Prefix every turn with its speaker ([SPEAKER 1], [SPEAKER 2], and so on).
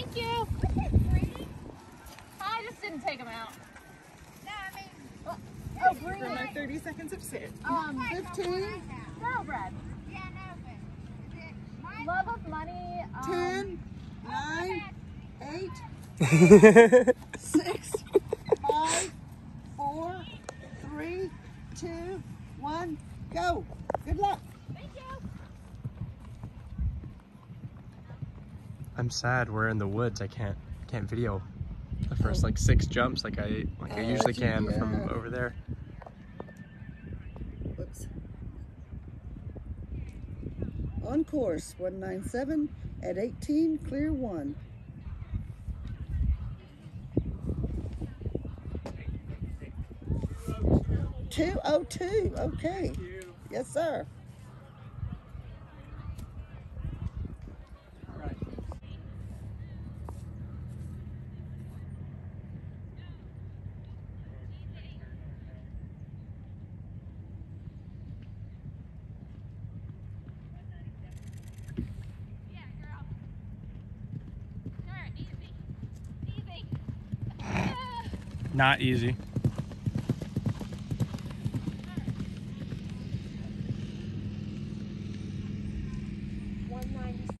[SPEAKER 1] Thank you. I just didn't take them out. Oh, green.
[SPEAKER 2] For my 30 seconds of sit.
[SPEAKER 1] Um, 15. Thoroughbred. Love of money. Um,
[SPEAKER 3] 10, 9, 8, 6, 5, 4, 3, 2, 1, go. Good luck.
[SPEAKER 1] Thank you.
[SPEAKER 4] I'm sad we're in the woods. I can't can't video the first like six jumps like I like I usually
[SPEAKER 3] gee,
[SPEAKER 4] can from over there.
[SPEAKER 3] Whoops. On course, 197 at 18, clear one. Two oh two. Okay. Yes, sir.
[SPEAKER 4] Not easy.